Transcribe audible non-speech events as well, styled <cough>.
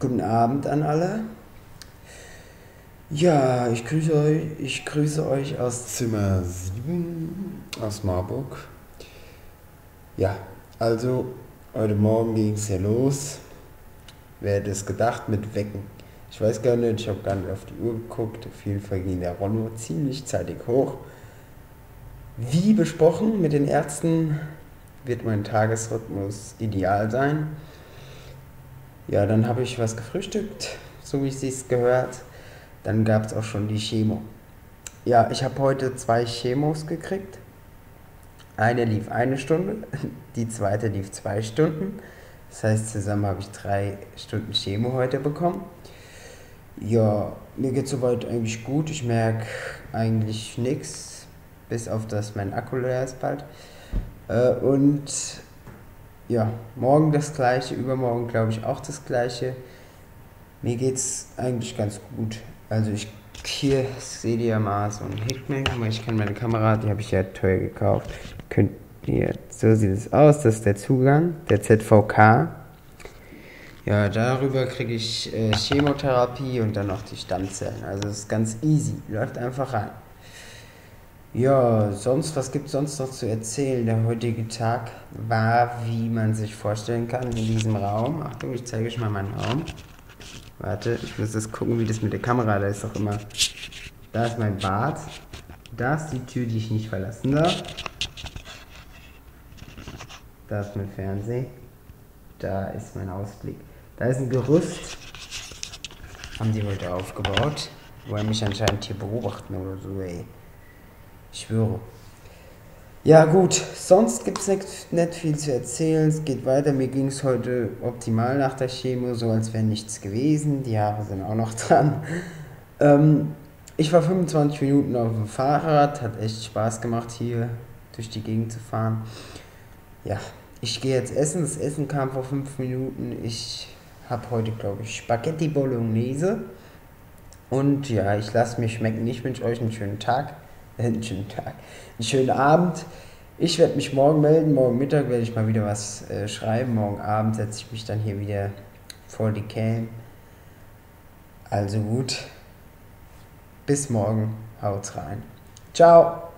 Guten Abend an alle. Ja, ich grüße euch, ich grüße euch aus Zimmer 7 aus Marburg. Ja, also heute Morgen ging es ja los. Wer hätte es gedacht mit Wecken? Ich weiß gar nicht, ich habe gar nicht auf die Uhr geguckt. Auf jeden Fall ging der Ronno ziemlich zeitig hoch. Wie besprochen mit den Ärzten wird mein Tagesrhythmus ideal sein. Ja, dann habe ich was gefrühstückt, so wie es sich gehört. Dann gab es auch schon die Chemo. Ja, ich habe heute zwei Chemos gekriegt. Eine lief eine Stunde, <laughs> die zweite lief zwei Stunden. Das heißt, zusammen habe ich drei Stunden Chemo heute bekommen. Ja, mir geht soweit eigentlich gut. Ich merke eigentlich nichts, bis auf das mein Akku leer ist bald. Äh, und ja, morgen das gleiche, übermorgen glaube ich auch das gleiche. Mir geht es eigentlich ganz gut. Also ich hier seht ihr so ein Hickman, aber ich kann meine Kamera, die habe ich ja teuer gekauft. Könnt ihr, so sieht es aus, das ist der Zugang, der ZVK. Ja, darüber kriege ich äh, Chemotherapie und dann noch die Stammzellen. Also es ist ganz easy, läuft einfach rein. Ja, sonst, was gibt es sonst noch zu erzählen? Der heutige Tag war, wie man sich vorstellen kann, in diesem Raum. Achtung, ich zeige euch mal meinen Raum. Warte, ich muss das gucken, wie das mit der Kamera, da ist doch immer. Da ist mein Bad. Da ist die Tür, die ich nicht verlassen darf. Da ist mein Fernseher. Da ist mein Ausblick. Da ist ein Gerüst. Haben die heute aufgebaut. Wollen mich anscheinend hier beobachten oder so, ey. Ich schwöre. Ja gut, sonst gibt es nicht, nicht, viel zu erzählen. Es geht weiter. Mir ging es heute optimal nach der Chemo, so als wäre nichts gewesen. Die Haare sind auch noch <laughs> dran. Ähm, ich war 25 Minuten auf dem Fahrrad, hat echt Spaß gemacht hier durch die Gegend zu fahren. Ja, ich gehe jetzt essen. Das Essen kam vor 5 Minuten. Ich habe heute, glaube ich, Spaghetti Bolognese. Und ja, ich lasse mir schmecken. Ich wünsche euch einen schönen Tag. Einen schönen Tag, einen schönen Abend. Ich werde mich morgen melden. Morgen Mittag werde ich mal wieder was äh, schreiben. Morgen Abend setze ich mich dann hier wieder vor die Cam. Also gut. Bis morgen. Haut's rein. Ciao.